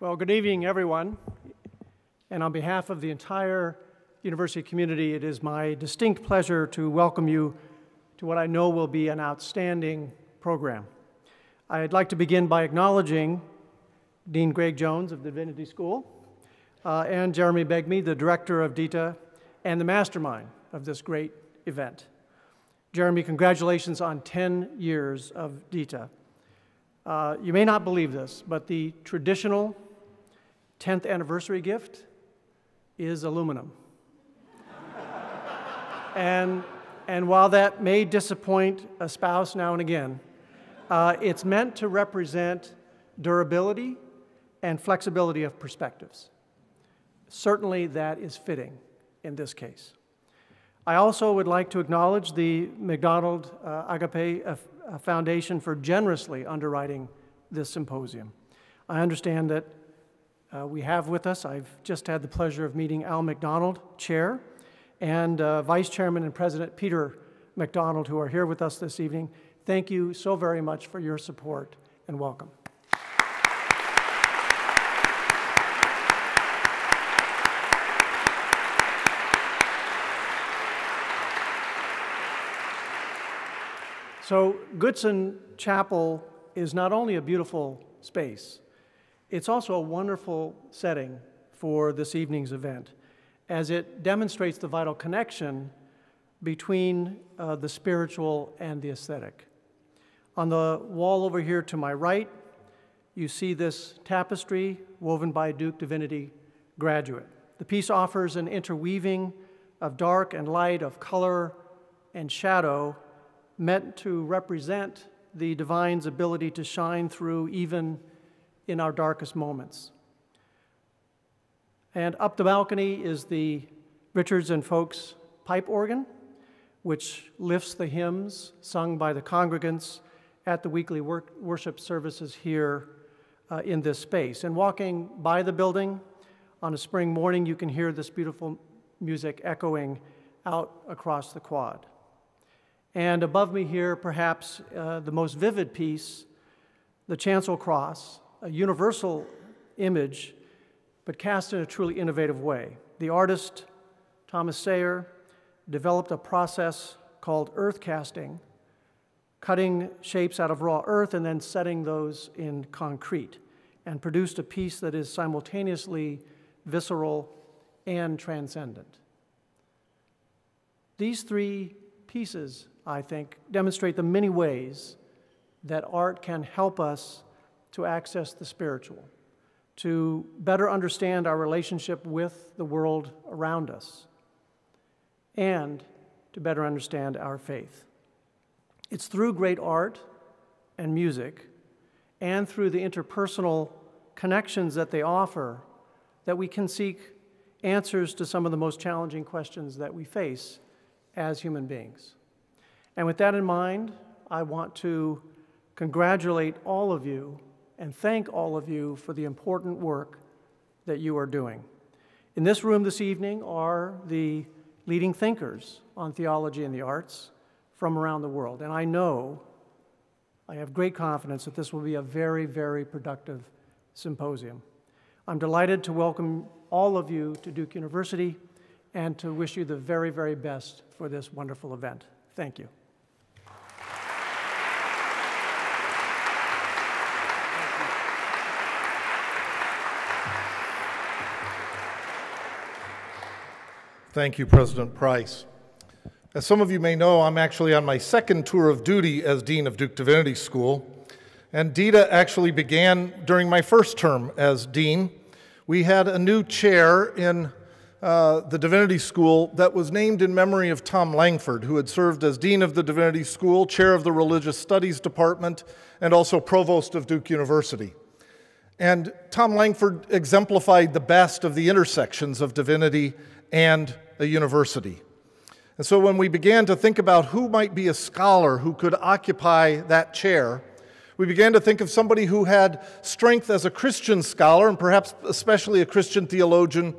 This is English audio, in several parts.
Well, good evening, everyone. And on behalf of the entire university community, it is my distinct pleasure to welcome you to what I know will be an outstanding program. I'd like to begin by acknowledging Dean Greg Jones of Divinity School uh, and Jeremy Begbie, the director of DITA and the mastermind of this great event. Jeremy, congratulations on 10 years of DITA. Uh, you may not believe this, but the traditional 10th anniversary gift is aluminum. and, and while that may disappoint a spouse now and again, uh, it's meant to represent durability and flexibility of perspectives. Certainly, that is fitting in this case. I also would like to acknowledge the McDonald uh, Agape uh, Foundation for generously underwriting this symposium. I understand that uh, we have with us, I've just had the pleasure of meeting Al McDonald, Chair, and uh, Vice Chairman and President Peter McDonald, who are here with us this evening. Thank you so very much for your support and welcome. So, Goodson Chapel is not only a beautiful space, it's also a wonderful setting for this evening's event, as it demonstrates the vital connection between uh, the spiritual and the aesthetic. On the wall over here to my right, you see this tapestry woven by a Duke Divinity graduate. The piece offers an interweaving of dark and light, of color and shadow meant to represent the divine's ability to shine through even in our darkest moments. And up the balcony is the Richards and Fowkes pipe organ, which lifts the hymns sung by the congregants at the weekly work, worship services here uh, in this space. And walking by the building on a spring morning, you can hear this beautiful music echoing out across the quad. And above me here, perhaps uh, the most vivid piece, the chancel cross, a universal image, but cast in a truly innovative way. The artist, Thomas Sayre, developed a process called earth casting, cutting shapes out of raw earth and then setting those in concrete, and produced a piece that is simultaneously visceral and transcendent. These three pieces I think, demonstrate the many ways that art can help us to access the spiritual, to better understand our relationship with the world around us, and to better understand our faith. It's through great art and music and through the interpersonal connections that they offer that we can seek answers to some of the most challenging questions that we face as human beings. And with that in mind, I want to congratulate all of you and thank all of you for the important work that you are doing. In this room this evening are the leading thinkers on theology and the arts from around the world. And I know, I have great confidence that this will be a very, very productive symposium. I'm delighted to welcome all of you to Duke University and to wish you the very, very best for this wonderful event. Thank you. Thank you, President Price. As some of you may know, I'm actually on my second tour of duty as Dean of Duke Divinity School. And DITA actually began during my first term as Dean. We had a new chair in uh, the Divinity School that was named in memory of Tom Langford, who had served as Dean of the Divinity School, Chair of the Religious Studies Department, and also Provost of Duke University. And Tom Langford exemplified the best of the intersections of divinity and a university. And so when we began to think about who might be a scholar who could occupy that chair, we began to think of somebody who had strength as a Christian scholar, and perhaps especially a Christian theologian,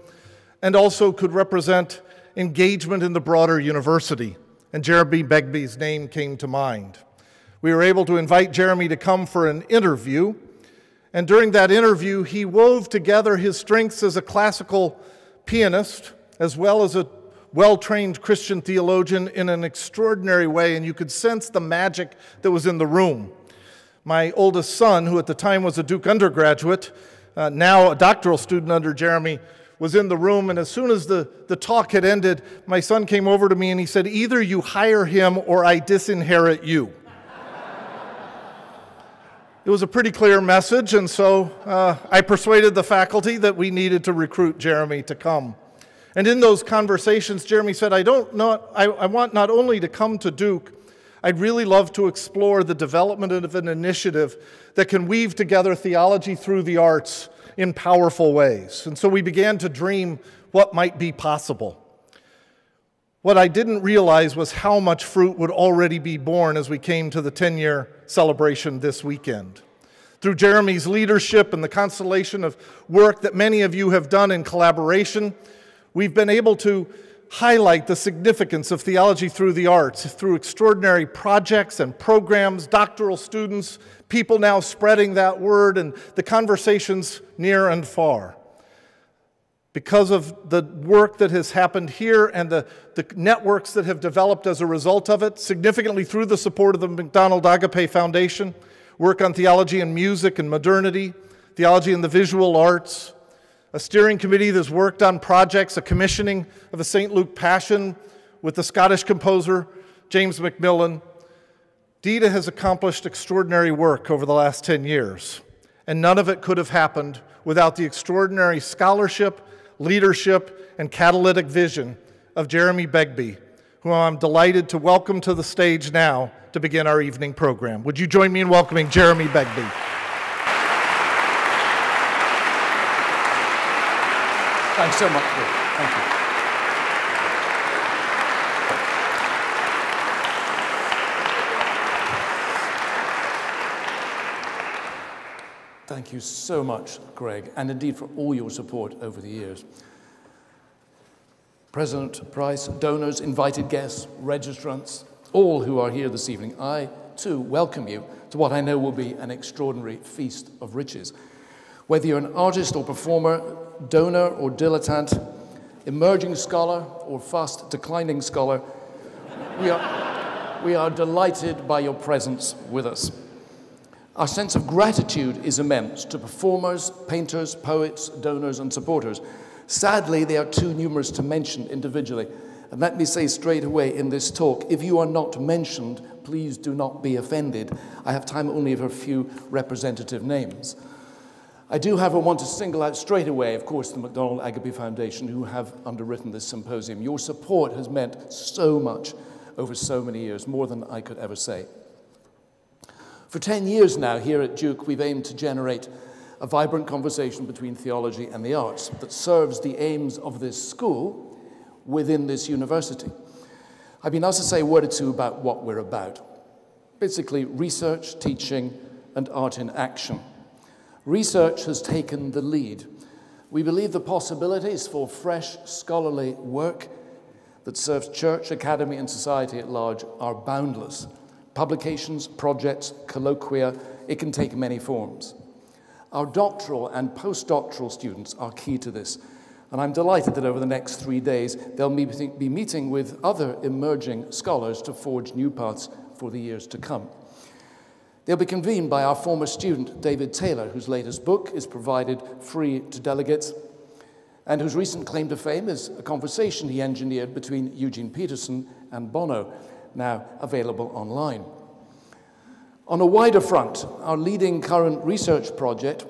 and also could represent engagement in the broader university. And Jeremy Begbie's name came to mind. We were able to invite Jeremy to come for an interview, And during that interview, he wove together his strengths as a classical pianist as well as a well trained Christian theologian in an extraordinary way, and you could sense the magic that was in the room. My oldest son, who at the time was a Duke undergraduate, uh, now a doctoral student under Jeremy, was in the room, and as soon as the, the talk had ended, my son came over to me and he said, Either you hire him or I disinherit you. it was a pretty clear message, and so uh, I persuaded the faculty that we needed to recruit Jeremy to come. And in those conversations, Jeremy said, I, don't not, I, I want not only to come to Duke, I'd really love to explore the development of an initiative that can weave together theology through the arts in powerful ways. And so we began to dream what might be possible. What I didn't realize was how much fruit would already be born as we came to the 10 year celebration this weekend. Through Jeremy's leadership and the constellation of work that many of you have done in collaboration, we've been able to highlight the significance of theology through the arts, through extraordinary projects and programs, doctoral students, people now spreading that word, and the conversations near and far. Because of the work that has happened here and the, the networks that have developed as a result of it, significantly through the support of the McDonald Agape Foundation, work on theology and music and modernity, theology and the visual arts, a steering committee that's worked on projects, a commissioning of a St. Luke Passion with the Scottish composer James Macmillan. DITA has accomplished extraordinary work over the last 10 years, and none of it could have happened without the extraordinary scholarship, leadership, and catalytic vision of Jeremy Begbie, whom I'm delighted to welcome to the stage now to begin our evening program. Would you join me in welcoming Jeremy Begbie? Thanks so much, Rick. Thank you. Thank you so much, Greg, and indeed for all your support over the years. President Price, donors, invited guests, registrants, all who are here this evening, I too welcome you to what I know will be an extraordinary feast of riches. Whether you're an artist or performer, donor or dilettante, emerging scholar or fast declining scholar, we are, we are delighted by your presence with us. Our sense of gratitude is immense to performers, painters, poets, donors, and supporters. Sadly, they are too numerous to mention individually. And let me say straight away in this talk if you are not mentioned, please do not be offended. I have time only for a few representative names. I do, however, want to single out straight away, of course, the McDonald Agape Foundation, who have underwritten this symposium. Your support has meant so much over so many years, more than I could ever say. For 10 years now, here at Duke, we've aimed to generate a vibrant conversation between theology and the arts that serves the aims of this school within this university. I've been asked to say a word or two about what we're about. Basically, research, teaching, and art in action. Research has taken the lead. We believe the possibilities for fresh scholarly work that serves church, academy, and society at large are boundless. Publications, projects, colloquia, it can take many forms. Our doctoral and postdoctoral students are key to this, and I'm delighted that over the next three days they'll be meeting with other emerging scholars to forge new paths for the years to come. They'll be convened by our former student, David Taylor, whose latest book is provided free to delegates, and whose recent claim to fame is a conversation he engineered between Eugene Peterson and Bono, now available online. On a wider front, our leading current research project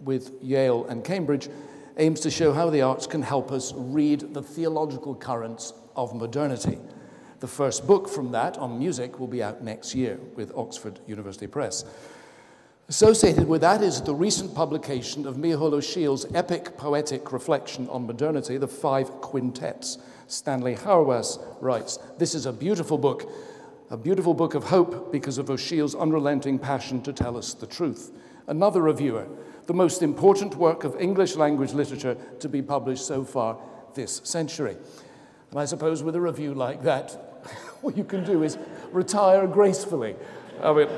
with Yale and Cambridge aims to show how the arts can help us read the theological currents of modernity. The first book from that on music will be out next year with Oxford University Press. Associated with that is the recent publication of Micheal O'Siadhail's epic poetic reflection on modernity, The Five Quintets. Stanley Hauerwas writes, This is a beautiful book, a beautiful book of hope because of O'Siall's unrelenting passion to tell us the truth. Another reviewer, the most important work of English language literature to be published so far this century. And I suppose with a review like that, what you can do is retire gracefully. I mean,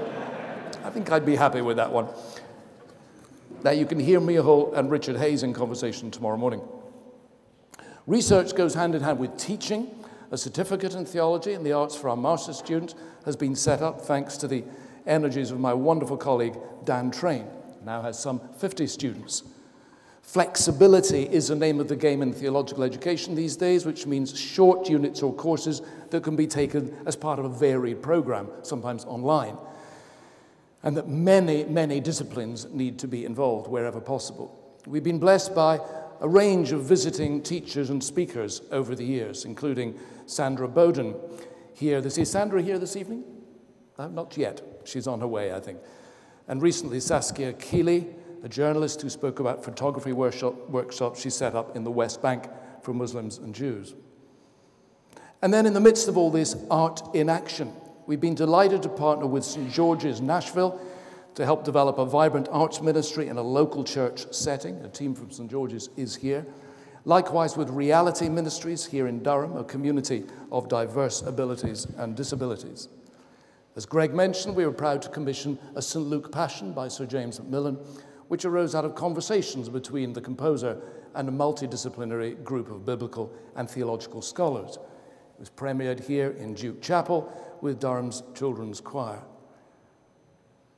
I think I'd be happy with that one. Now, you can hear Hull and Richard Hays in conversation tomorrow morning. Research goes hand in hand with teaching. A certificate in theology and the arts for our master's students has been set up thanks to the energies of my wonderful colleague Dan Train. Now has some 50 students. Flexibility is the name of the game in theological education these days, which means short units or courses that can be taken as part of a varied program, sometimes online. And that many, many disciplines need to be involved wherever possible. We've been blessed by a range of visiting teachers and speakers over the years, including Sandra Bowden here. Is Sandra here this evening? Not yet. She's on her way, I think. And recently, Saskia Keeley, a journalist who spoke about photography workshop, workshops she set up in the West Bank for Muslims and Jews. And then, in the midst of all this, art in action. We've been delighted to partner with St. George's Nashville to help develop a vibrant arts ministry in a local church setting. A team from St. George's is here. Likewise, with Reality Ministries here in Durham, a community of diverse abilities and disabilities. As Greg mentioned, we were proud to commission a St. Luke Passion by Sir James Macmillan, which arose out of conversations between the composer and a multidisciplinary group of biblical and theological scholars. It was premiered here in Duke Chapel with Durham's Children's Choir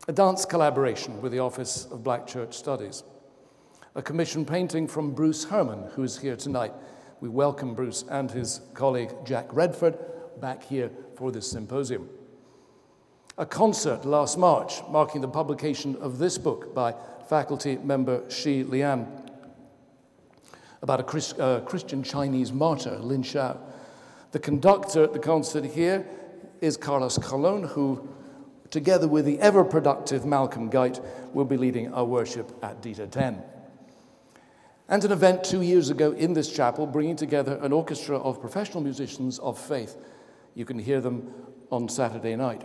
a dance collaboration with the Office of Black Church Studies, a commission painting from Bruce Herman, who is here tonight. We welcome Bruce and his colleague Jack Redford back here for this symposium. A concert last March marking the publication of this book by faculty member Xi Lian about a Chris, uh, Christian Chinese martyr, Lin Zhao. The conductor at the concert here is Carlos Colon, who together with the ever productive Malcolm Guite, will be leading our worship at DITA 10. And an event two years ago in this chapel bringing together an orchestra of professional musicians of faith. You can hear them on Saturday night.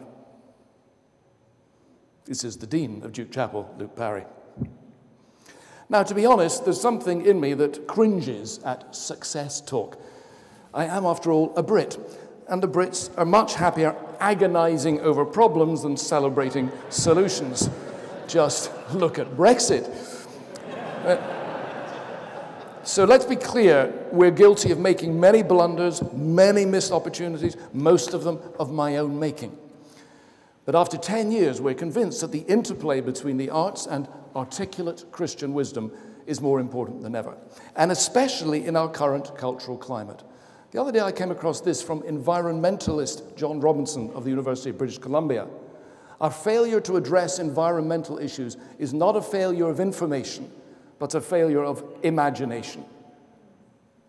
This is the Dean of Duke Chapel, Luke Powery. Now, to be honest, there's something in me that cringes at success talk. I am, after all, a Brit, and the Brits are much happier agonizing over problems than celebrating solutions. Just look at Brexit. Uh, so let's be clear, we're guilty of making many blunders, many missed opportunities, most of them of my own making. But after 10 years, we're convinced that the interplay between the arts and articulate Christian wisdom is more important than ever, and especially in our current cultural climate. The other day I came across this from environmentalist John Robinson of the University of British Columbia. Our failure to address environmental issues is not a failure of information, but a failure of imagination.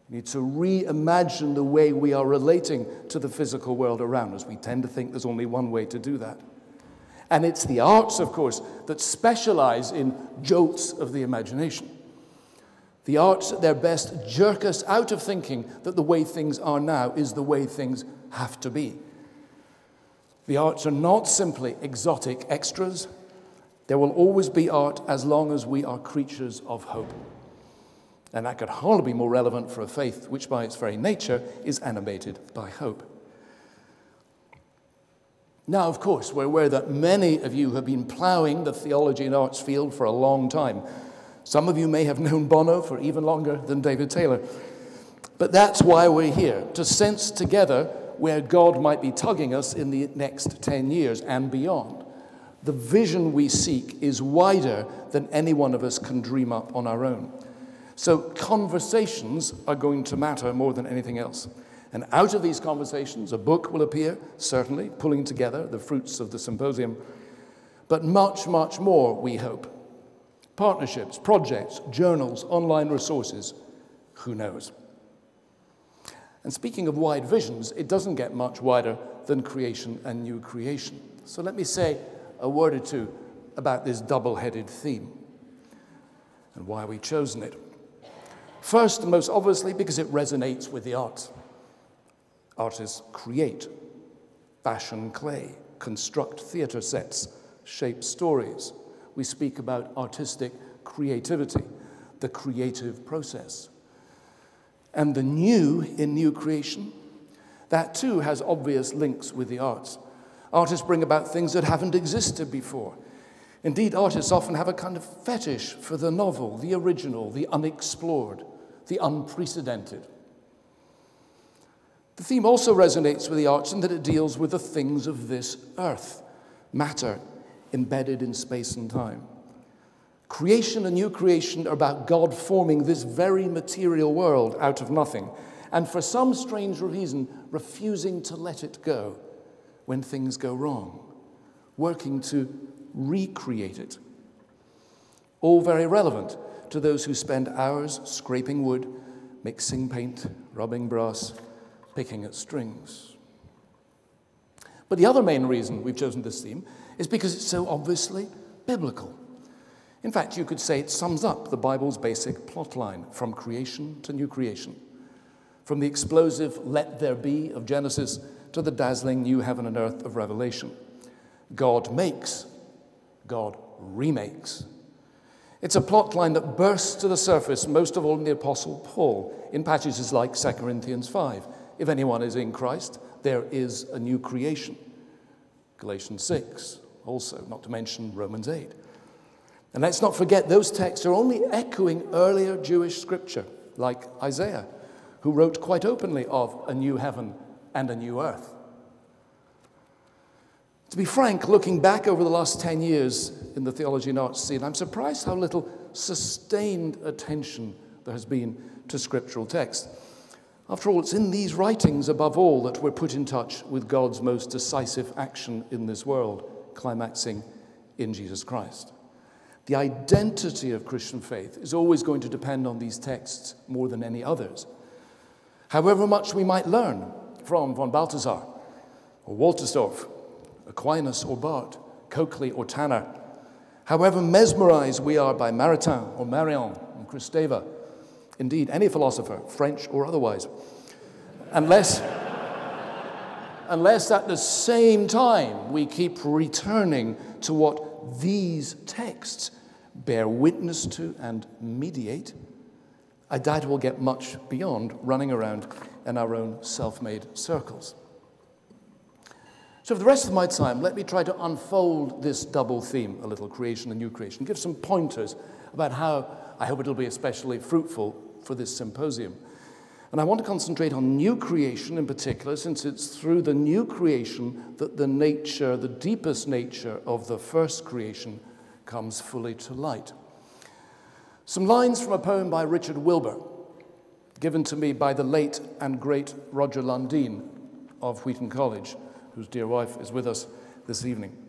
We need to reimagine the way we are relating to the physical world around us. We tend to think there's only one way to do that. And it's the arts, of course, that specialize in jolts of the imagination. The arts at their best jerk us out of thinking that the way things are now is the way things have to be. The arts are not simply exotic extras. There will always be art as long as we are creatures of hope. And that could hardly be more relevant for a faith which, by its very nature, is animated by hope. Now, of course, we're aware that many of you have been ploughing the theology and arts field for a long time. Some of you may have known Bono for even longer than David Taylor. But that's why we're here, to sense together where God might be tugging us in the next 10 years and beyond. The vision we seek is wider than any one of us can dream up on our own. So, conversations are going to matter more than anything else. And out of these conversations, a book will appear, certainly, pulling together the fruits of the symposium. But much, much more, we hope, partnerships, projects, journals, online resources. Who knows? And speaking of wide visions, it doesn't get much wider than creation and new creation. So let me say a word or two about this double headed theme and why we've chosen it. First, and most obviously, because it resonates with the arts. Artists create, fashion clay, construct theatre sets, shape stories, we speak about artistic creativity, the creative process. And the new in new creation, that too has obvious links with the arts. Artists bring about things that haven't existed before. Indeed, artists often have a kind of fetish for the novel, the original, the unexplored, the unprecedented. The theme also resonates with the arts in that it deals with the things of this earth, matter embedded in space and time. Creation and new creation are about God forming this very material world out of nothing, and for some strange reason, refusing to let it go when things go wrong, working to recreate it. All very relevant to those who spend hours scraping wood, mixing paint, rubbing brass, picking at strings. But the other main reason we've chosen this theme is because it's so obviously biblical. In fact, you could say it sums up the Bible's basic plot line from creation to new creation, from the explosive let there be of Genesis to the dazzling new heaven and earth of Revelation. God makes, God remakes. It's a plot line that bursts to the surface, most of all in the Apostle Paul, in passages like 2 Corinthians 5. If anyone is in Christ, there is a new creation. Galatians 6, also, not to mention Romans 8. And let's not forget, those texts are only echoing earlier Jewish scripture, like Isaiah, who wrote quite openly of a new heaven and a new earth. To be frank, looking back over the last 10 years in the theology and arts scene, I'm surprised how little sustained attention there has been to scriptural text. After all, it's in these writings, above all, that we're put in touch with God's most decisive action in this world, climaxing in Jesus Christ. The identity of Christian faith is always going to depend on these texts more than any others. However much we might learn from von Balthasar, or Wolterstorff, Aquinas or Barth, Coakley or Tanner, however mesmerized we are by Maritain or Marion and Kristeva, indeed any philosopher, French or otherwise, unless, unless at the same time we keep returning to what these texts bear witness to and mediate, I doubt we'll get much beyond running around in our own self made circles. So, for the rest of my time, let me try to unfold this double theme a little creation and new creation, give some pointers about how I hope it'll be especially fruitful for this symposium. And I want to concentrate on new creation in particular, since it's through the new creation that the nature, the deepest nature of the first creation, comes fully to light. Some lines from a poem by Richard Wilbur, given to me by the late and great Roger Lundin of Wheaton College, whose dear wife is with us this evening.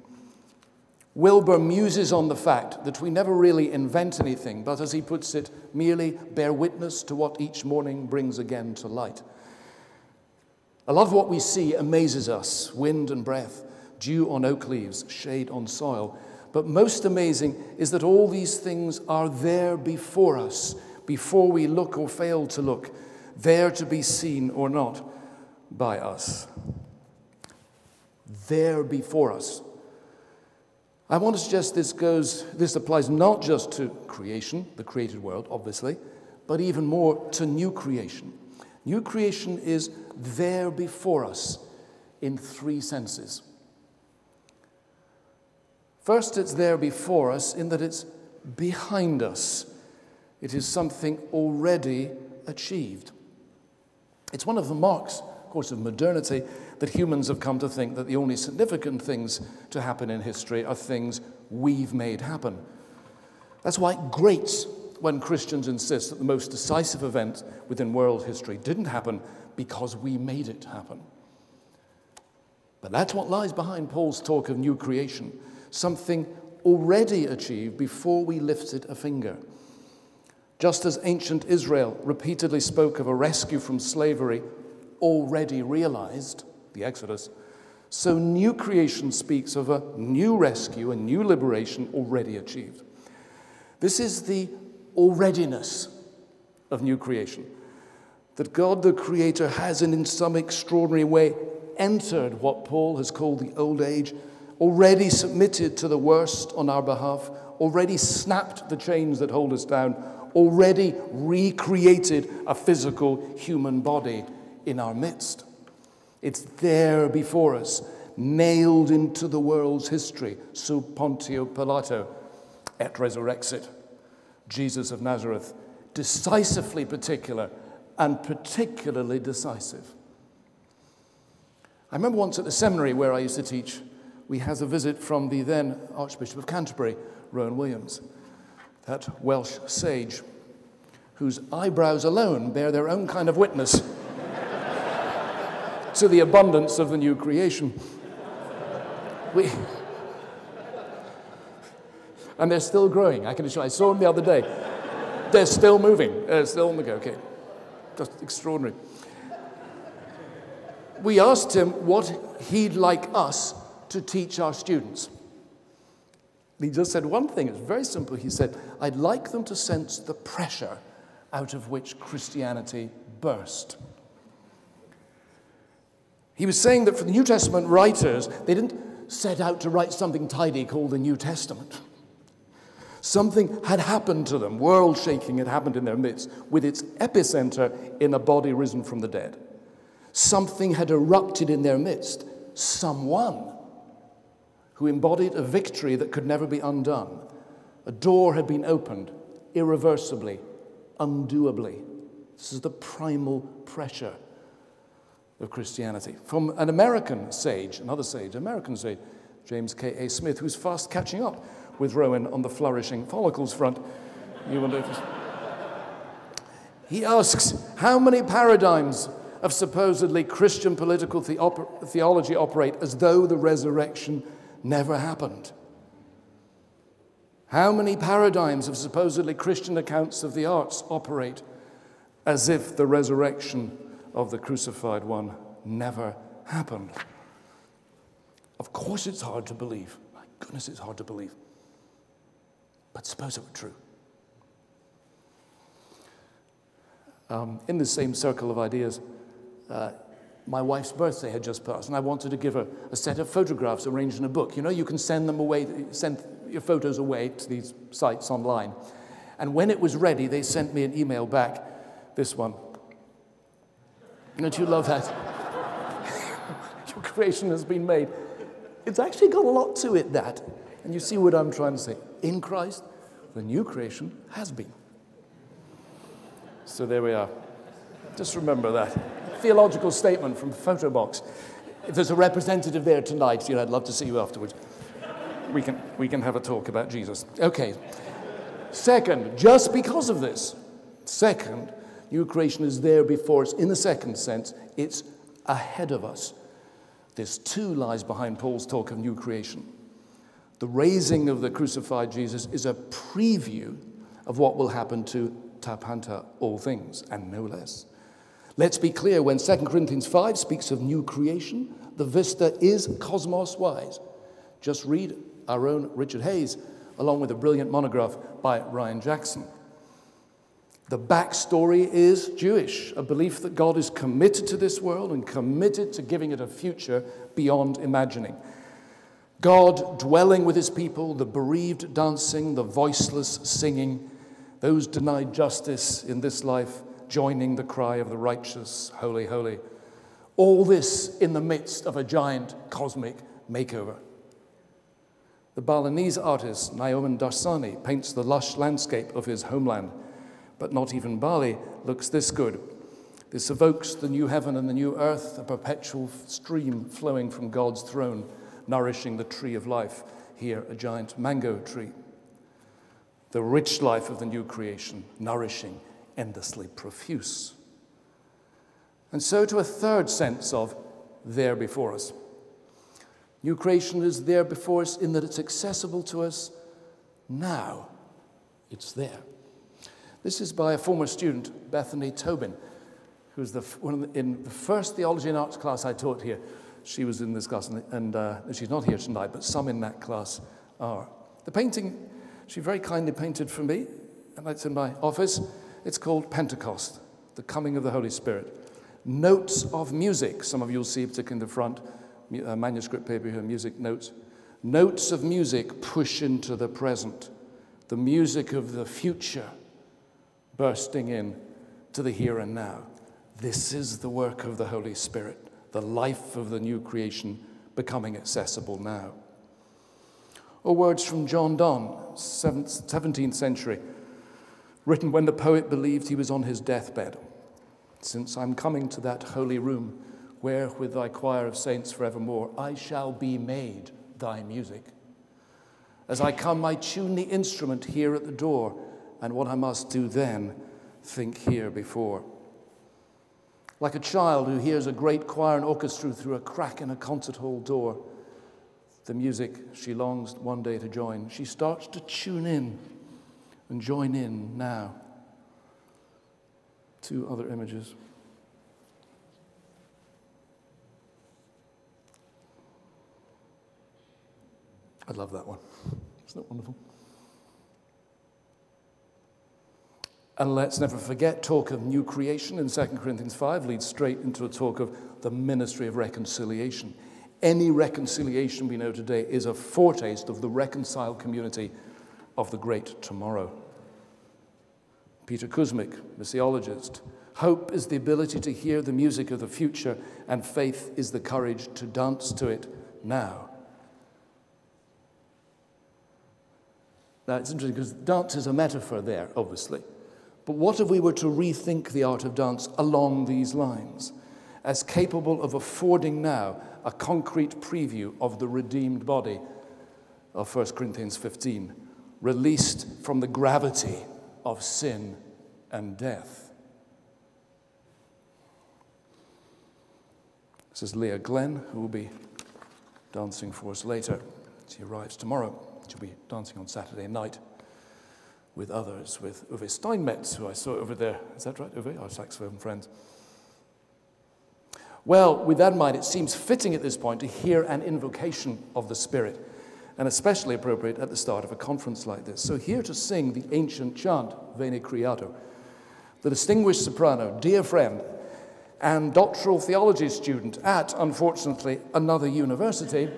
Wilbur muses on the fact that we never really invent anything, but as he puts it, merely bear witness to what each morning brings again to light. A lot of what we see amazes us wind and breath, dew on oak leaves, shade on soil. But most amazing is that all these things are there before us, before we look or fail to look, there to be seen or not by us. There before us. I want to suggest this goes, this applies not just to creation, the created world, obviously, but even more to new creation. New creation is there before us in three senses. First, it's there before us in that it's behind us. It is something already achieved. It's one of the marks, of course, of modernity that humans have come to think that the only significant things to happen in history are things we've made happen. That's why it grates when Christians insist that the most decisive event within world history didn't happen because we made it happen. But that's what lies behind Paul's talk of new creation something already achieved before we lifted a finger. Just as ancient Israel repeatedly spoke of a rescue from slavery already realized, the Exodus. So, new creation speaks of a new rescue, a new liberation already achieved. This is the alreadiness of new creation. That God the Creator has, and in some extraordinary way, entered what Paul has called the old age, already submitted to the worst on our behalf, already snapped the chains that hold us down, already recreated a physical human body in our midst. It's there before us, nailed into the world's history, sub Pontio Pilato, et resurrexit. Jesus of Nazareth, decisively particular and particularly decisive. I remember once at the seminary where I used to teach, we had a visit from the then Archbishop of Canterbury, Rowan Williams, that Welsh sage, whose eyebrows alone bear their own kind of witness to the abundance of the new creation. We, and they're still growing. I can assure you. I saw them the other day. They're still moving. They're still on the go. Okay, just extraordinary. We asked him what he'd like us to teach our students. He just said one thing. It's very simple. He said, "I'd like them to sense the pressure out of which Christianity burst." He was saying that for the New Testament writers, they didn't set out to write something tidy called the New Testament. Something had happened to them, world shaking had happened in their midst, with its epicenter in a body risen from the dead. Something had erupted in their midst, someone who embodied a victory that could never be undone. A door had been opened irreversibly, undoably. This is the primal pressure of Christianity. From an American sage, another sage, American sage, James K.A. Smith, who's fast catching up with Rowan on the flourishing follicles front. You will notice. He asks, How many paradigms of supposedly Christian political theology operate as though the resurrection never happened? How many paradigms of supposedly Christian accounts of the arts operate as if the resurrection of the crucified one never happened? Of course, it's hard to believe. My goodness, it's hard to believe. But suppose it were true. Um, in the same circle of ideas, uh, my wife's birthday had just passed, and I wanted to give her a set of photographs arranged in a book. You know, you can send them away, send your photos away to these sites online. And when it was ready, they sent me an email back, this one. Don't you love that? your creation has been made. It's actually got a lot to it, that. And you see what I'm trying to say. In Christ, the new creation has been. So there we are. Just remember that. Theological statement from Photobox. If there's a representative there tonight, you know, I'd love to see you afterwards. We can, we can have a talk about Jesus. Okay. Second, just because of this, second, new creation is there before us. In the second sense, it's ahead of us. This too lies behind Paul's talk of new creation. The raising of the crucified Jesus is a preview of what will happen to ta panta all things, and no less. Let's be clear when 2 Corinthians 5 speaks of new creation, the vista is cosmos wise. Just read our own Richard Hays, along with a brilliant monograph by Ryan Jackson. The backstory is Jewish, a belief that God is committed to this world and committed to giving it a future beyond imagining. God dwelling with his people, the bereaved dancing, the voiceless singing, those denied justice in this life joining the cry of the righteous, holy, holy. All this in the midst of a giant cosmic makeover. The Balinese artist Nyoman Darsane paints the lush landscape of his homeland, but not even Bali looks this good. This evokes the new heaven and the new earth, a perpetual stream flowing from God's throne nourishing the tree of life, here a giant mango tree. The rich life of the new creation, nourishing, endlessly profuse. And so to a third sense of there before us. New creation is there before us in that it's accessible to us now. It's there. This is by a former student, Bethany Tobin, who's the, one the, in the first theology and arts class I taught here. She was in this class, and, and uh, she's not here tonight, but some in that class are. The painting she very kindly painted for me, and it's in my office. It's called Pentecost, the coming of the Holy Spirit. Notes of music, some of you will see, particularly in the front, uh, manuscript paper here, music notes. Notes of music push into the present, the music of the future bursting in to the here and now. This is the work of the Holy Spirit the life of the new creation becoming accessible now. Or words from John Donne, 17th century, written when the poet believed he was on his deathbed. Since I'm coming to that holy room, where with thy choir of saints forevermore I shall be made thy music. As I come, I tune the instrument here at the door, and what I must do then, think here before. Like a child who hears a great choir and orchestra through a crack in a concert hall door, the music she longs one day to join, she starts to tune in and join in now. Two other images. I love that one. Isn't it wonderful? And let's never forget, talk of new creation in 2 Corinthians 5 leads straight into a talk of the ministry of reconciliation. Any reconciliation we know today is a foretaste of the reconciled community of the great tomorrow. Peter Kuzmic, the theologist, hope is the ability to hear the music of the future, and faith is the courage to dance to it now. Now, it's interesting because dance is a metaphor there, obviously. But what if we were to rethink the art of dance along these lines, as capable of affording now a concrete preview of the redeemed body of 1 Corinthians 15, released from the gravity of sin and death? This is Leah Glenn, who will be dancing for us later. She arrives tomorrow. She'll be dancing on Saturday night with others, with Uwe Steinmetz, who I saw over there. Is that right, Uwe? Our saxophone friend. Well, with that in mind, it seems fitting at this point to hear an invocation of the Spirit, and especially appropriate at the start of a conference like this. So, here to sing the ancient chant, Veni Creator, the distinguished soprano, dear friend, and doctoral theology student at, unfortunately, another university.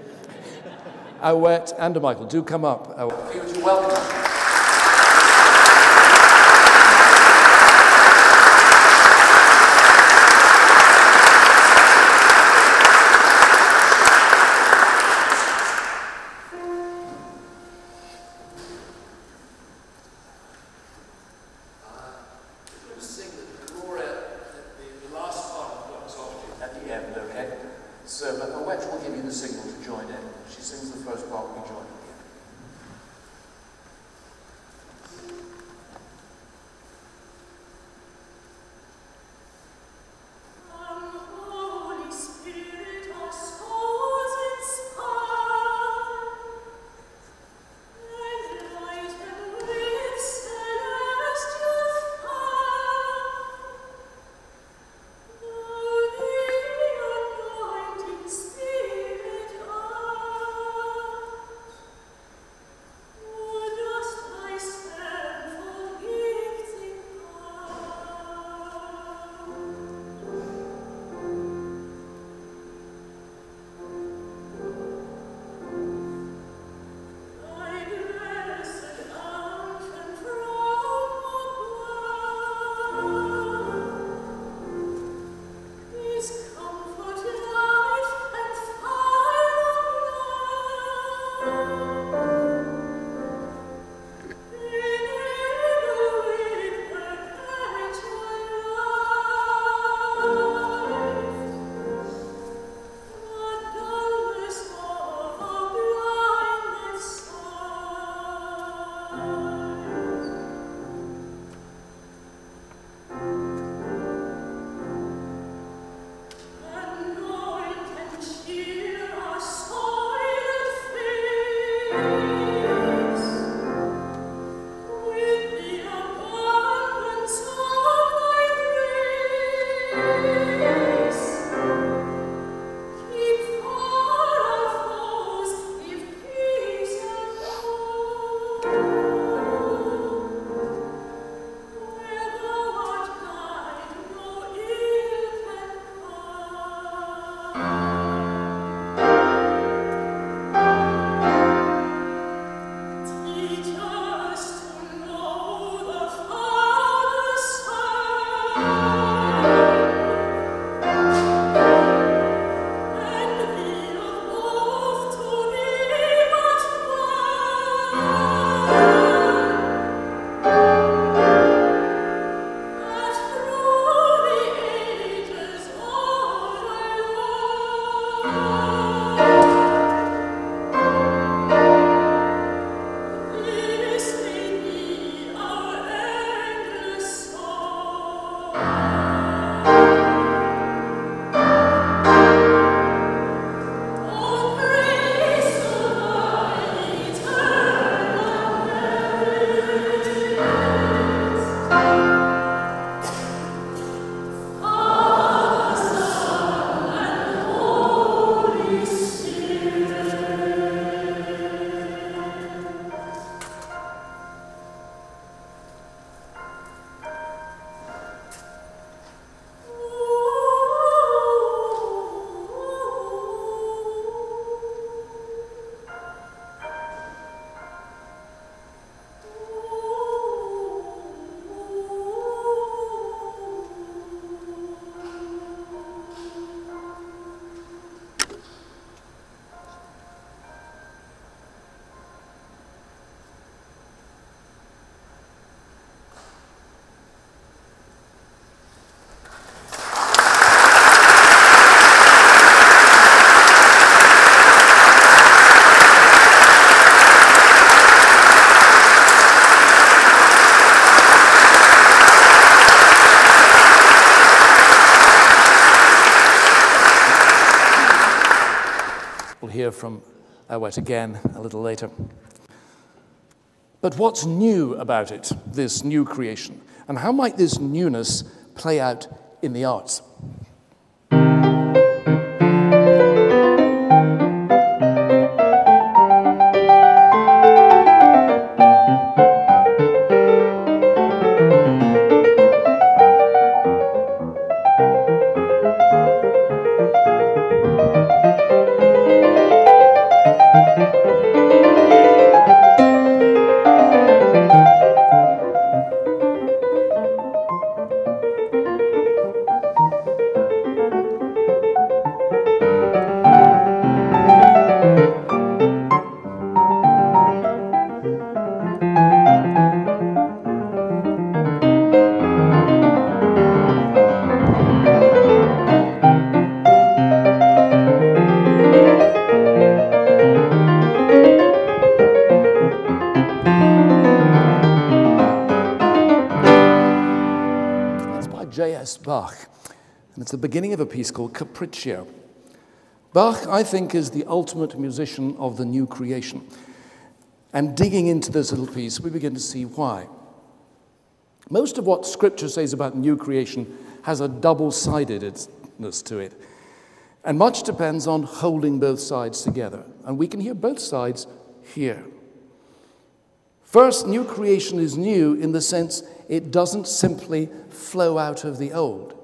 Awet Andemicael, do come up. Welcome. Hear from Awet again a little later. But what's new about it, this new creation? And how might this newness play out in the arts? And it's the beginning of a piece called Capriccio. Bach, I think, is the ultimate musician of the new creation. And digging into this little piece, we begin to see why. Most of what Scripture says about new creation has a double sidedness to it. And much depends on holding both sides together. And we can hear both sides here. First, new creation is new in the sense it doesn't simply flow out of the old.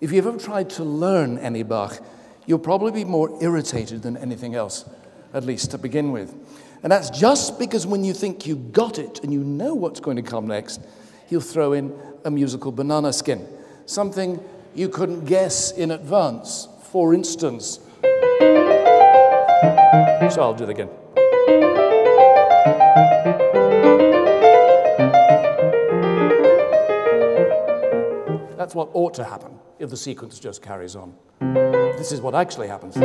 If you've ever tried to learn any Bach, you'll probably be more irritated than anything else, at least to begin with. And that's just because when you think you got it and you know what's going to come next, he'll throw in a musical banana skin, something you couldn't guess in advance. For instance, so I'll do it again. That's what ought to happen if the sequence just carries on. This is what actually happens.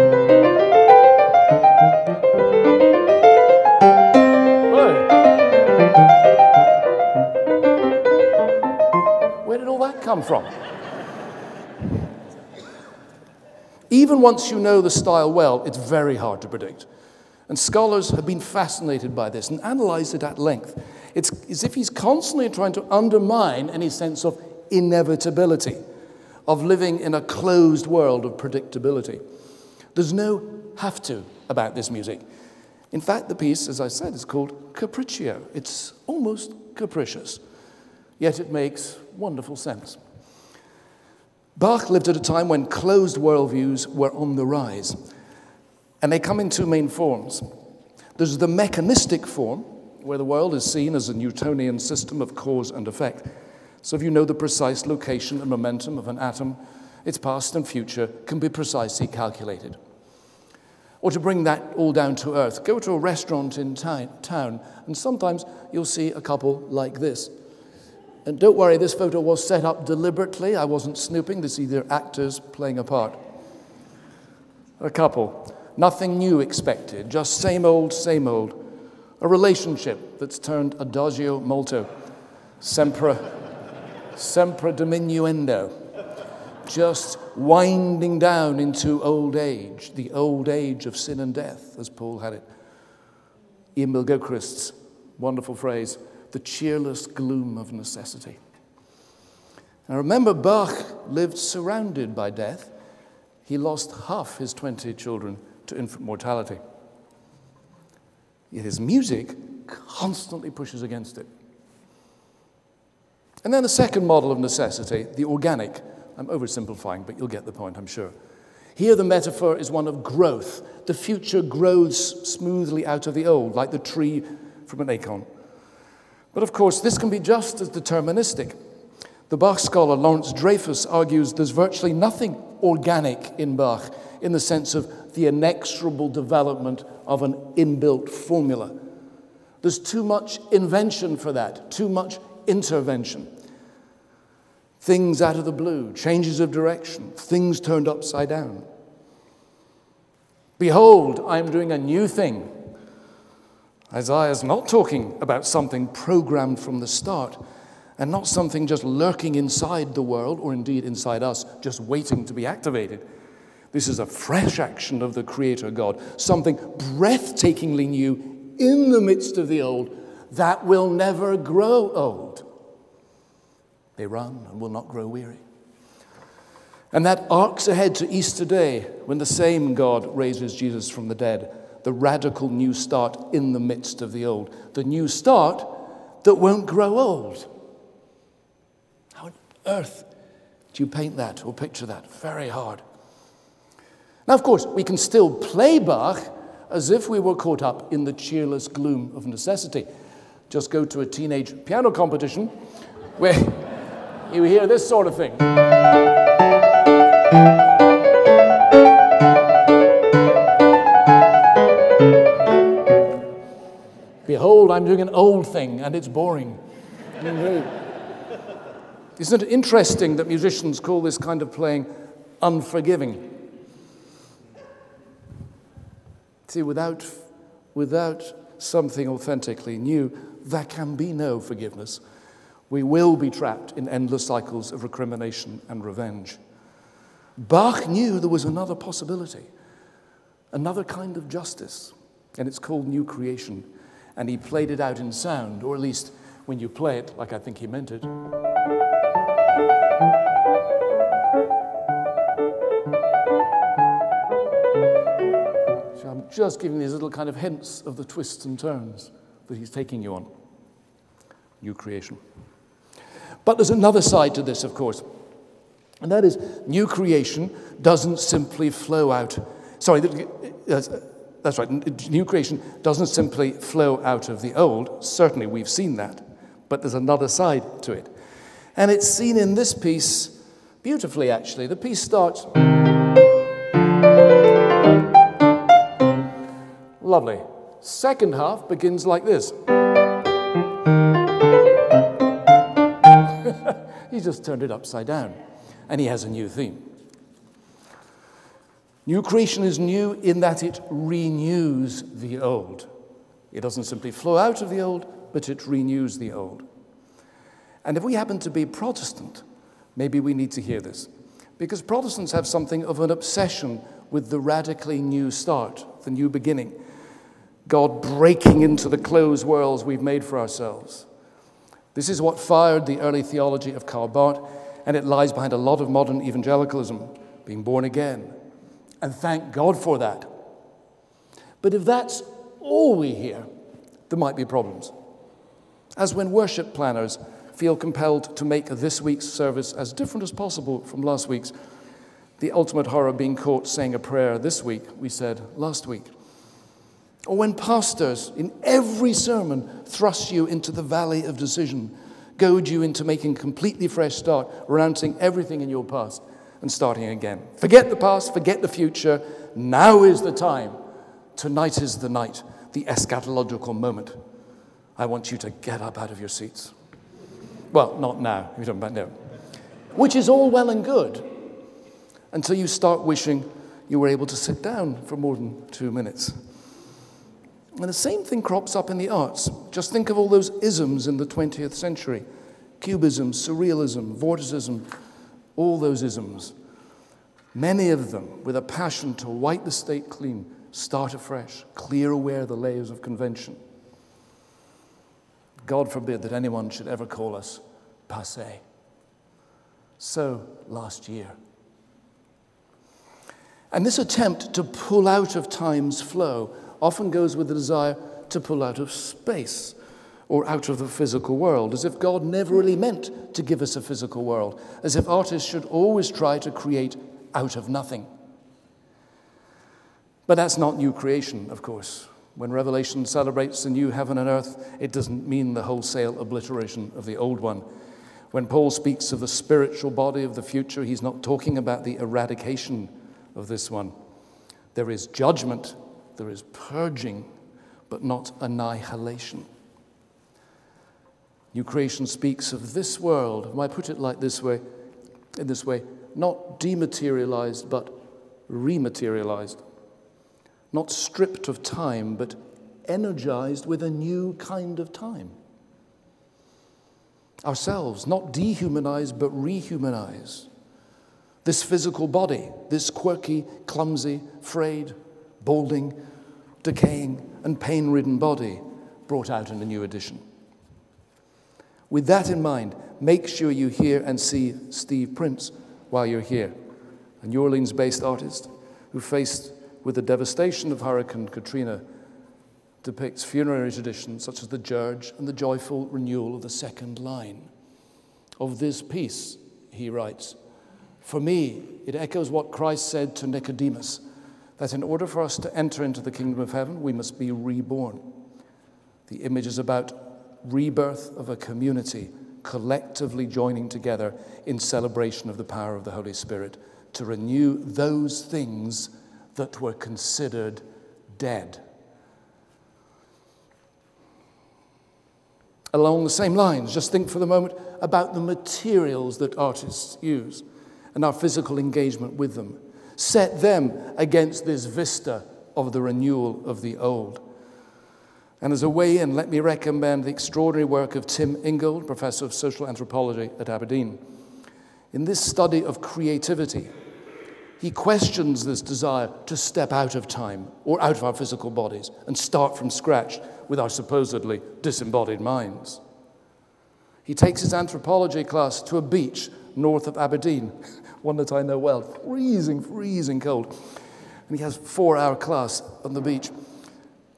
Where did all that come from? Even once you know the style well, it's very hard to predict. And scholars have been fascinated by this and analyzed it at length. It's as if he's constantly trying to undermine any sense of inevitability, of living in a closed world of predictability. There's no have to about this music. In fact, the piece, as I said, is called Capriccio. It's almost capricious, yet it makes wonderful sense. Bach lived at a time when closed worldviews were on the rise, and they come in two main forms. There's the mechanistic form, where the world is seen as a Newtonian system of cause and effect. So if you know the precise location and momentum of an atom, its past and future can be precisely calculated. Or to bring that all down to earth, go to a restaurant in town, and sometimes you'll see a couple like this. And don't worry, this photo was set up deliberately. I wasn't snooping. This is either actors playing a part. A couple. Nothing new expected, just same old, same old. A relationship that's turned adagio molto, sempre sempre diminuendo, just winding down into old age, the old age of sin and death, as Paul had it. Iain McGilchrist's wonderful phrase, the cheerless gloom of necessity. Now remember, Bach lived surrounded by death. He lost half his 20 children to infant mortality. Yet his music constantly pushes against it. And then the second model of necessity, the organic. I'm oversimplifying, but you'll get the point, I'm sure. Here, the metaphor is one of growth. The future grows smoothly out of the old, like the tree from an acorn. But of course, this can be just as deterministic. The Bach scholar Laurence Dreyfus argues there's virtually nothing organic in Bach in the sense of the inexorable development of an inbuilt formula. There's too much invention for that, too much intervention. Things out of the blue, changes of direction, things turned upside down. Behold, I am doing a new thing. Isaiah is not talking about something programmed from the start and not something just lurking inside the world or indeed inside us, just waiting to be activated. This is a fresh action of the Creator God, something breathtakingly new in the midst of the old that will never grow old. They run and will not grow weary. And that arcs ahead to Easter Day when the same God raises Jesus from the dead, the radical new start in the midst of the old, the new start that won't grow old. How on earth do you paint that or picture that? Very hard. Now, of course, we can still play Bach as if we were caught up in the cheerless gloom of necessity. Just go to a teenage piano competition where you hear this sort of thing. Behold, I'm doing an old thing and it's boring. Isn't it interesting that musicians call this kind of playing unforgiving? See, without, without something authentically new, there can be no forgiveness. We will be trapped in endless cycles of recrimination and revenge. Bach knew there was another possibility, another kind of justice, and it's called new creation. And he played it out in sound, or at least when you play it like I think he meant it. So I'm just giving these little kind of hints of the twists and turns that he's taking you on. New creation. But there's another side to this, of course. And that is, new creation doesn't simply flow out. Sorry, that's right. New creation doesn't simply flow out of the old. Certainly, we've seen that. But there's another side to it. And it's seen in this piece beautifully, actually. The piece starts. Lovely. Second half begins like this. He just turned it upside down. And he has a new theme. New creation is new in that it renews the old. It doesn't simply flow out of the old, but it renews the old. And if we happen to be Protestant, maybe we need to hear this. Because Protestants have something of an obsession with the radically new start, the new beginning. God breaking into the closed worlds we've made for ourselves. This is what fired the early theology of Karl Barth, and it lies behind a lot of modern evangelicalism, being born again. And thank God for that. But if that's all we hear, there might be problems. As when worship planners feel compelled to make this week's service as different as possible from last week's, the ultimate horror being caught saying a prayer this week, we said last week. Or when pastors in every sermon thrust you into the valley of decision, goad you into making a completely fresh start, renouncing everything in your past and starting again. Forget the past, forget the future. Now is the time. Tonight is the night, the eschatological moment. I want you to get up out of your seats. Well, not now, you don't know. Which is all well and good until you start wishing you were able to sit down for more than two minutes. And the same thing crops up in the arts. Just think of all those isms in the 20th century Cubism, Surrealism, Vorticism, all those isms. Many of them with a passion to wipe the state clean, start afresh, clear away the layers of convention. God forbid that anyone should ever call us passe. So, last year. And this attempt to pull out of time's flow often goes with the desire to pull out of space or out of the physical world, as if God never really meant to give us a physical world, as if artists should always try to create out of nothing. But that's not new creation, of course. When Revelation celebrates the new heaven and earth, it doesn't mean the wholesale obliteration of the old one. When Paul speaks of the spiritual body of the future, he's not talking about the eradication of this one. There is judgment there is purging, but not annihilation. New creation speaks of this world, I put it like this way, in this way, not dematerialized, but rematerialized. Not stripped of time, but energized with a new kind of time. Ourselves, not dehumanized, but rehumanized. This physical body, this quirky, clumsy, frayed, balding, decaying, and pain ridden body, brought out in a new edition. With that in mind, make sure you hear and see Steve Prince while you're here, a New Orleans based artist who faced with the devastation of Hurricane Katrina depicts funerary traditions such as the dirge and the joyful renewal of the second line. Of this piece, he writes, For me, it echoes what Christ said to Nicodemus that in order for us to enter into the kingdom of heaven, we must be reborn. The image is about rebirth of a community collectively joining together in celebration of the power of the Holy Spirit to renew those things that were considered dead. Along the same lines, just think for the moment about the materials that artists use and our physical engagement with them. Set them against this vista of the renewal of the old. And as a way in, let me recommend the extraordinary work of Tim Ingold, professor of social anthropology at Aberdeen. In this study of creativity, he questions this desire to step out of time or out of our physical bodies and start from scratch with our supposedly disembodied minds. He takes his anthropology class to a beach north of Aberdeen, one that I know well, freezing, freezing cold. And he has four hour class on the beach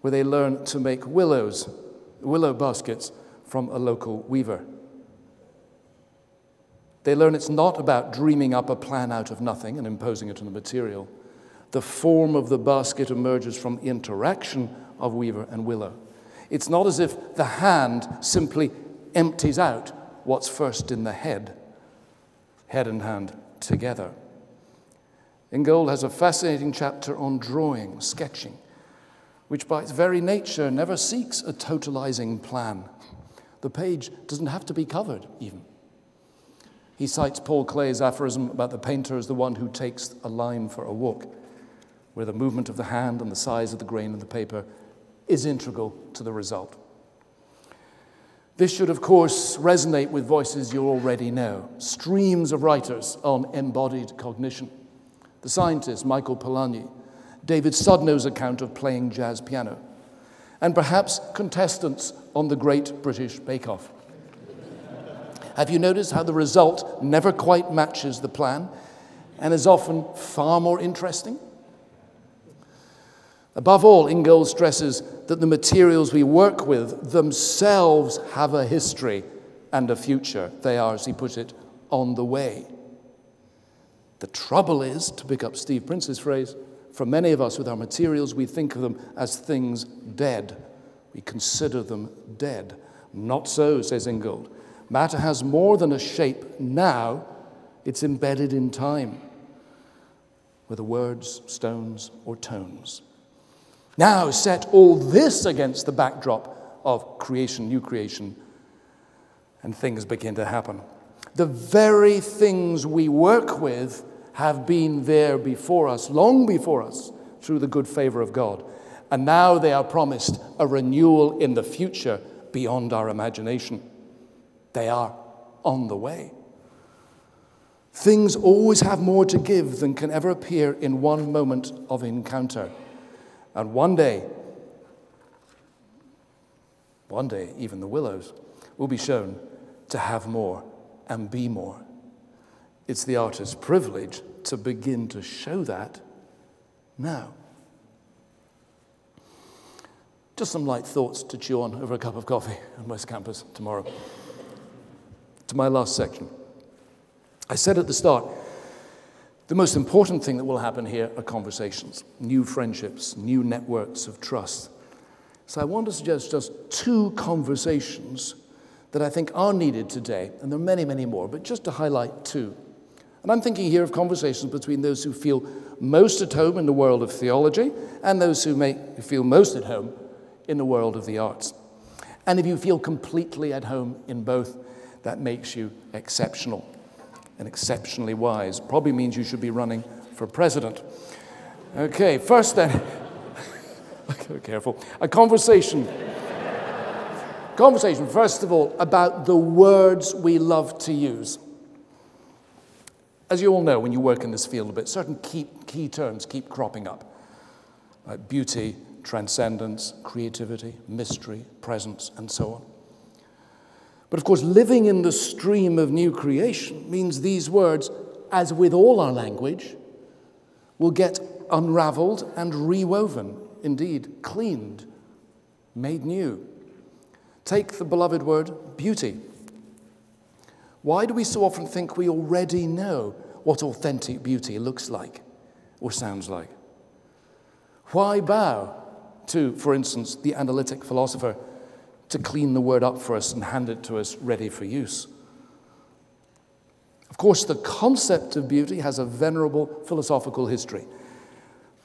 where they learn to make willows, willow baskets from a local weaver. They learn it's not about dreaming up a plan out of nothing and imposing it on the material. The form of the basket emerges from the interaction of weaver and willow. It's not as if the hand simply empties out what's first in the head, head and hand together. Ingold has a fascinating chapter on drawing, sketching, which by its very nature never seeks a totalizing plan. The page doesn't have to be covered, even. He cites Paul Klee's aphorism about the painter as the one who takes a line for a walk, where the movement of the hand and the size of the grain of the paper is integral to the result. This should, of course, resonate with voices you already know streams of writers on embodied cognition. The scientist Michael Polanyi, David Sudnow's account of playing jazz piano, and perhaps contestants on the Great British Bake Off. Have you noticed how the result never quite matches the plan and is often far more interesting? Above all, Ingold stresses that the materials we work with themselves have a history and a future. They are, as he put it, on the way. The trouble is, to pick up Steve Prince's phrase, for many of us with our materials, we think of them as things dead. We consider them dead. Not so, says Ingold. Matter has more than a shape now, it's embedded in time, whether words, stones, or tones. Now set all this against the backdrop of creation, new creation, and things begin to happen. The very things we work with have been there before us, long before us, through the good favor of God. And now they are promised a renewal in the future beyond our imagination. They are on the way. Things always have more to give than can ever appear in one moment of encounter. And one day, one day, even the willows will be shown to have more and be more. It's the artist's privilege to begin to show that now. Just some light thoughts to chew on over a cup of coffee on West Campus tomorrow. To my last section. I said at the start, the most important thing that will happen here are conversations, new friendships, new networks of trust. So I want to suggest just two conversations that I think are needed today, and there are many, many more, but just to highlight two. And I'm thinking here of conversations between those who feel most at home in the world of theology and those who may feel most at home in the world of the arts. And if you feel completely at home in both, that makes you exceptional and exceptionally wise. Probably means you should be running for president. Okay, first then, careful, a conversation. conversation, first of all, about the words we love to use. As you all know, when you work in this field a bit, certain key, key terms keep cropping up like beauty, transcendence, creativity, mystery, presence, and so on. But of course, living in the stream of new creation means these words, as with all our language, will get unraveled and rewoven, indeed, cleaned, made new. Take the beloved word beauty. Why do we so often think we already know what authentic beauty looks like or sounds like? Why bow to, for instance, the analytic philosopher to clean the word up for us and hand it to us ready for use? Of course, the concept of beauty has a venerable philosophical history.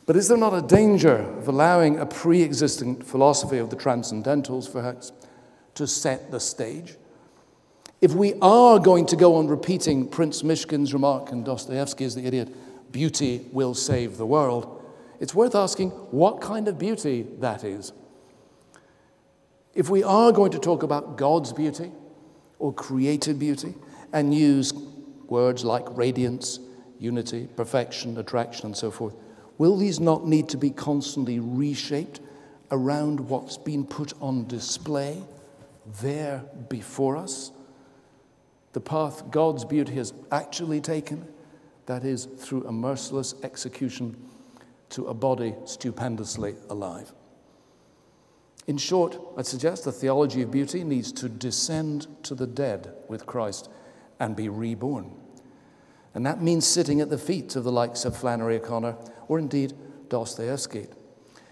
But is there not a danger of allowing a pre existing philosophy of the transcendentals, perhaps, to set the stage? If we are going to go on repeating Prince Myshkin's remark in Dostoevsky's The Idiot, beauty will save the world, it's worth asking what kind of beauty that is. If we are going to talk about God's beauty or created beauty and use words like radiance, unity, perfection, attraction, and so forth, will these not need to be constantly reshaped around what's been put on display there before us? the path God's beauty has actually taken, that is, through a merciless execution to a body stupendously alive. In short, I'd suggest the theology of beauty needs to descend to the dead with Christ and be reborn. And that means sitting at the feet of the likes of Flannery O'Connor or indeed Dostoevsky.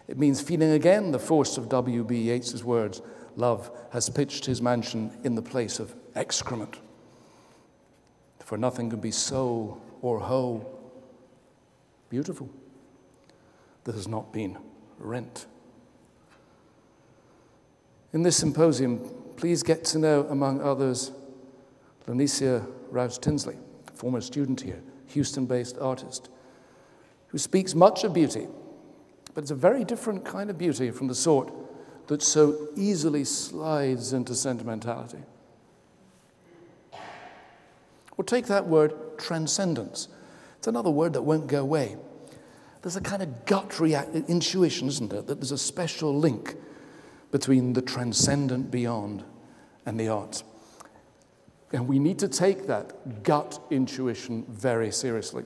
It means feeling again the force of W.B. Yeats's words love has pitched his mansion in the place of excrement for nothing can be so or whole beautiful that has not been rent. In this symposium, please get to know, among others, Lanicia Rouse Tinsley, former student here, Houston based artist, who speaks much of beauty, but it's a very different kind of beauty from the sort that so easily slides into sentimentality. Or take that word transcendence. It's another word that won't go away. There's a kind of gut intuition, isn't there, that there's a special link between the transcendent beyond and the arts. And we need to take that gut intuition very seriously.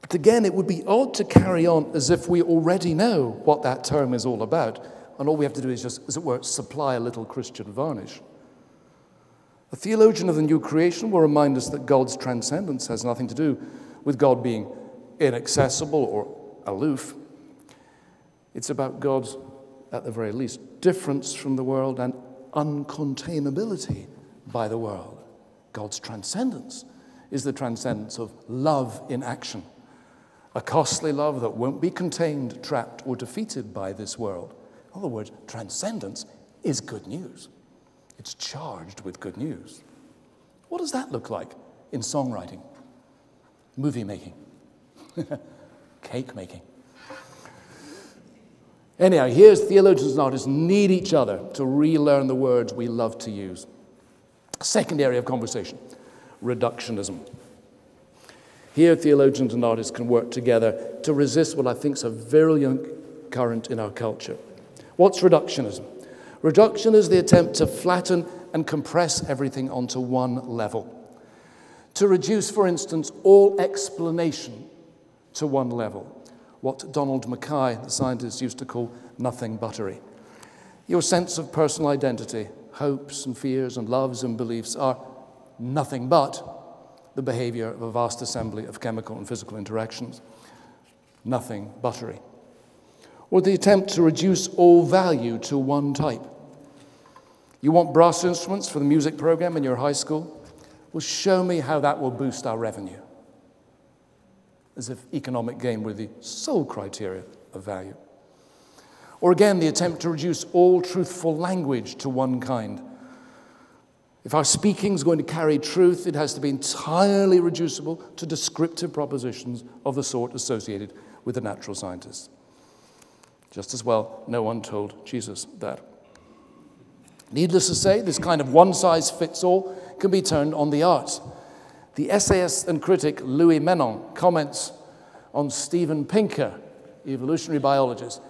But again, it would be odd to carry on as if we already know what that term is all about, and all we have to do is just, as it were, supply a little Christian varnish. A theologian of the new creation will remind us that God's transcendence has nothing to do with God being inaccessible or aloof. It's about God's, at the very least, difference from the world and uncontainability by the world. God's transcendence is the transcendence of love in action, a costly love that won't be contained, trapped, or defeated by this world. In other words, transcendence is good news. It's charged with good news. What does that look like in songwriting, movie making, cake making? Anyhow, here's theologians and artists need each other to relearn the words we love to use. Second area of conversation reductionism. Here, theologians and artists can work together to resist what I think is a virulent current in our culture. What's reductionism? Reduction is the attempt to flatten and compress everything onto one level. To reduce, for instance, all explanation to one level. What Donald Mackay, the scientist, used to call nothing buttery. Your sense of personal identity, hopes and fears and loves and beliefs are nothing but the behavior of a vast assembly of chemical and physical interactions. Nothing buttery or the attempt to reduce all value to one type. You want brass instruments for the music program in your high school? Well, show me how that will boost our revenue. As if economic gain were the sole criteria of value. Or again, the attempt to reduce all truthful language to one kind. If our speaking is going to carry truth, it has to be entirely reducible to descriptive propositions of the sort associated with the natural scientists. Just as well, no one told Jesus that. Needless to say, this kind of one size fits all can be turned on the arts. The essayist and critic Louis Menand comments on Steven Pinker, evolutionary biologist,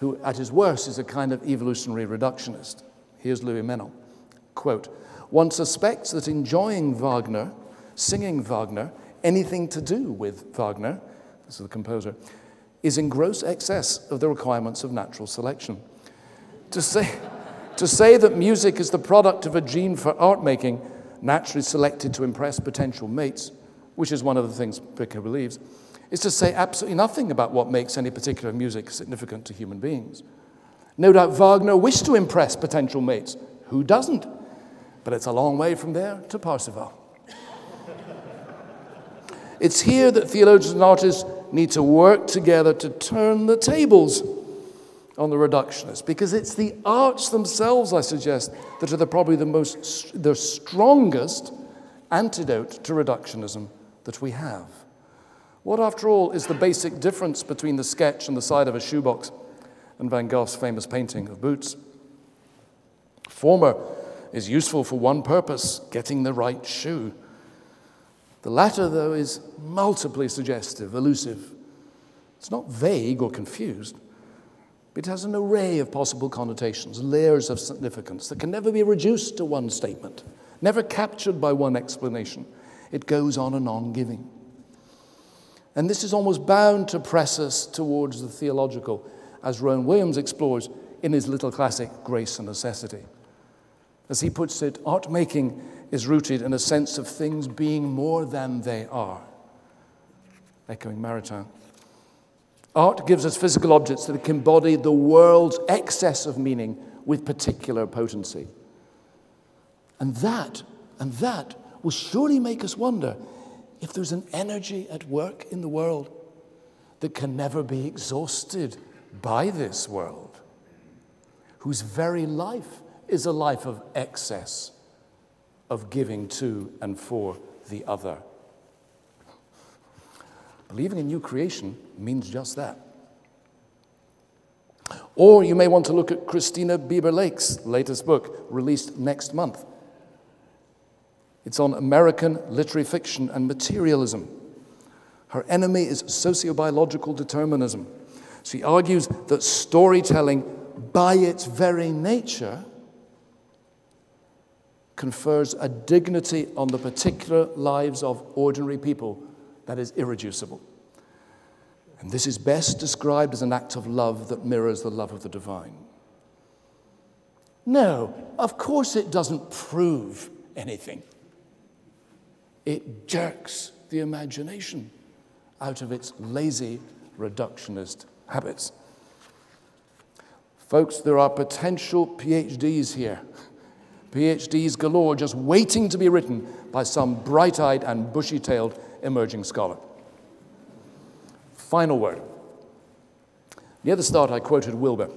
who at his worst is a kind of evolutionary reductionist. Here's Louis Menand. Quote, one suspects that enjoying Wagner, singing Wagner, anything to do with Wagner, this is the composer, is in gross excess of the requirements of natural selection. To say, to say that music is the product of a gene for art making, naturally selected to impress potential mates, which is one of the things Pinker believes, is to say absolutely nothing about what makes any particular music significant to human beings. No doubt Wagner wished to impress potential mates. Who doesn't? But it's a long way from there to Parsifal. it's here that theologians and artists need to work together to turn the tables on the reductionists because it's the arts themselves, I suggest, that are the, probably the most, the strongest antidote to reductionism that we have. What, after all, is the basic difference between the sketch on the side of a shoebox and Van Gogh's famous painting of boots? Former is useful for one purpose getting the right shoe. The latter, though, is multiply suggestive, elusive. It's not vague or confused, it has an array of possible connotations, layers of significance that can never be reduced to one statement, never captured by one explanation. It goes on and on giving. And this is almost bound to press us towards the theological, as Rowan Williams explores in his little classic, Grace and Necessity. As he puts it, art making is rooted in a sense of things being more than they are. Echoing Maritain. Art gives us physical objects that can embody the world's excess of meaning with particular potency. And that, and that will surely make us wonder if there's an energy at work in the world that can never be exhausted by this world, whose very life is a life of excess of giving to and for the other. Believing in new creation means just that. Or you may want to look at Christina Bieber Lake's latest book, released next month. It's on American literary fiction and materialism. Her enemy is sociobiological determinism. She argues that storytelling, by its very nature, confers a dignity on the particular lives of ordinary people that is irreducible. And this is best described as an act of love that mirrors the love of the divine. No, of course it doesn't prove anything. It jerks the imagination out of its lazy reductionist habits. Folks, there are potential PhDs here PhDs galore just waiting to be written by some bright eyed and bushy tailed emerging scholar. Final word. Near the start, I quoted Wilbur,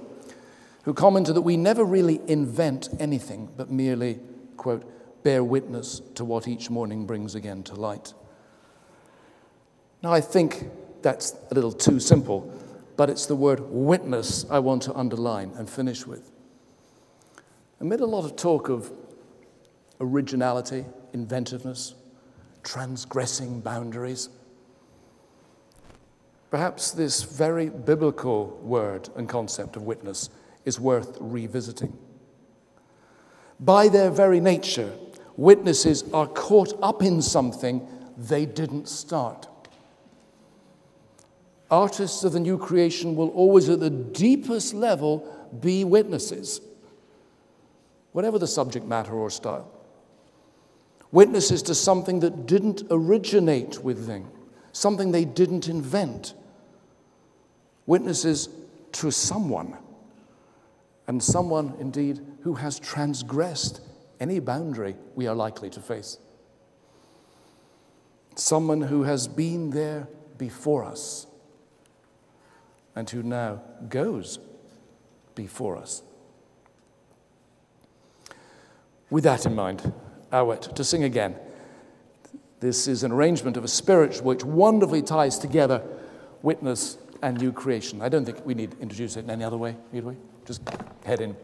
who commented that we never really invent anything, but merely, quote, bear witness to what each morning brings again to light. Now, I think that's a little too simple, but it's the word witness I want to underline and finish with. Amid a lot of talk of originality, inventiveness, transgressing boundaries, perhaps this very biblical word and concept of witness is worth revisiting. By their very nature, witnesses are caught up in something they didn't start. Artists of the new creation will always, at the deepest level, be witnesses whatever the subject matter or style. Witnesses to something that didn't originate with them, something they didn't invent. Witnesses to someone, and someone indeed who has transgressed any boundary we are likely to face. Someone who has been there before us and who now goes before us. With that in mind, Awet, to sing again. This is an arrangement of a spirit which wonderfully ties together witness and new creation. I don't think we need to introduce it in any other way, need we? Just head in.